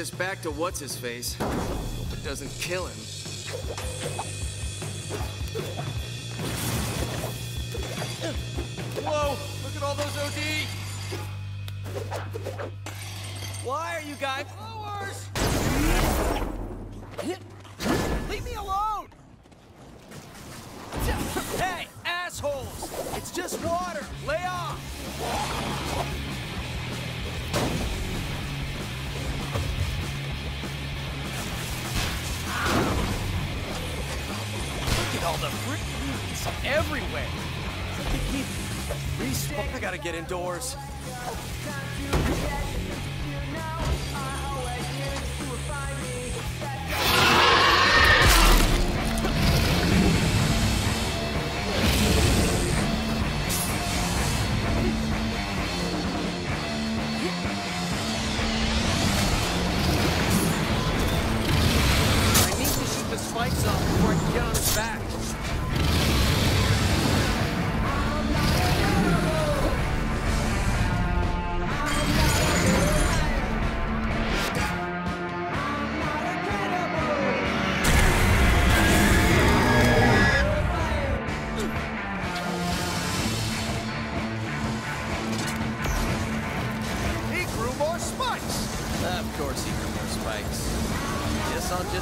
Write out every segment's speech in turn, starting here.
this back to what's-his-face. Hope it doesn't kill him. Whoa! Look at all those OD! Why are you guys blowers? Everywhere. They keep. I gotta get indoors.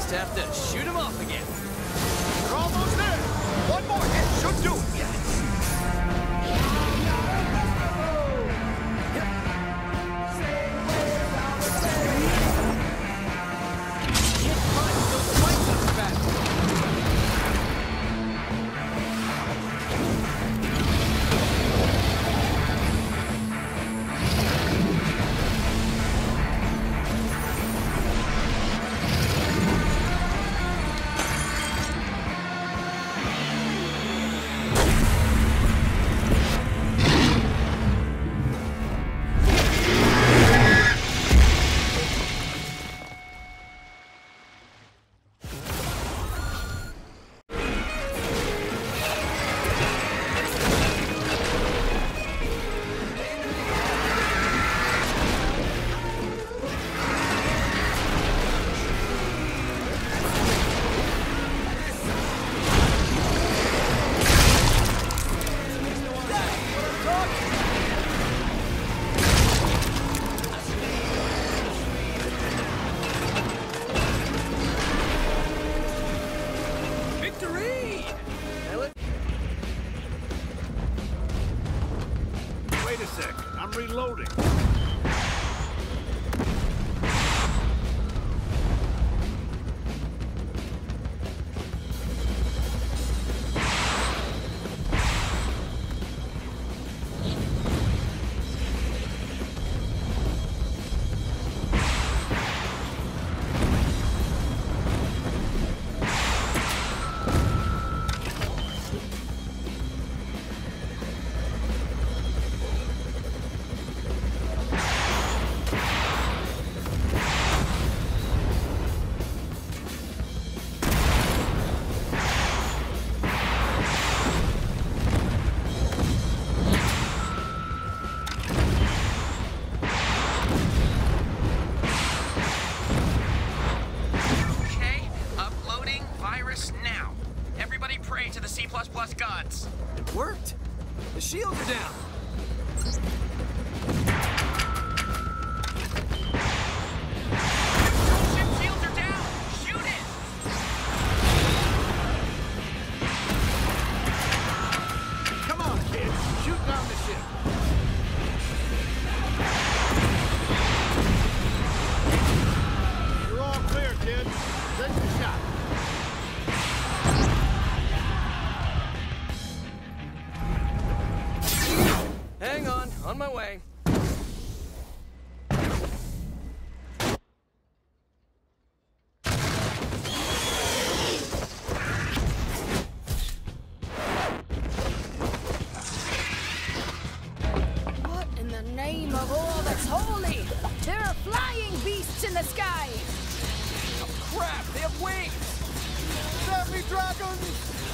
Just have to shoot him off again. You're almost there. One more hit should do it. Reloading. Worked. The shields are down.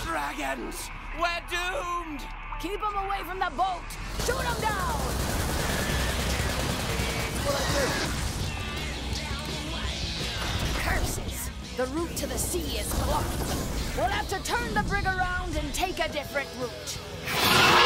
Dragons! We're doomed! Keep them away from the boat! Shoot them down! Curses! The route to the sea is blocked. We'll have to turn the brig around and take a different route.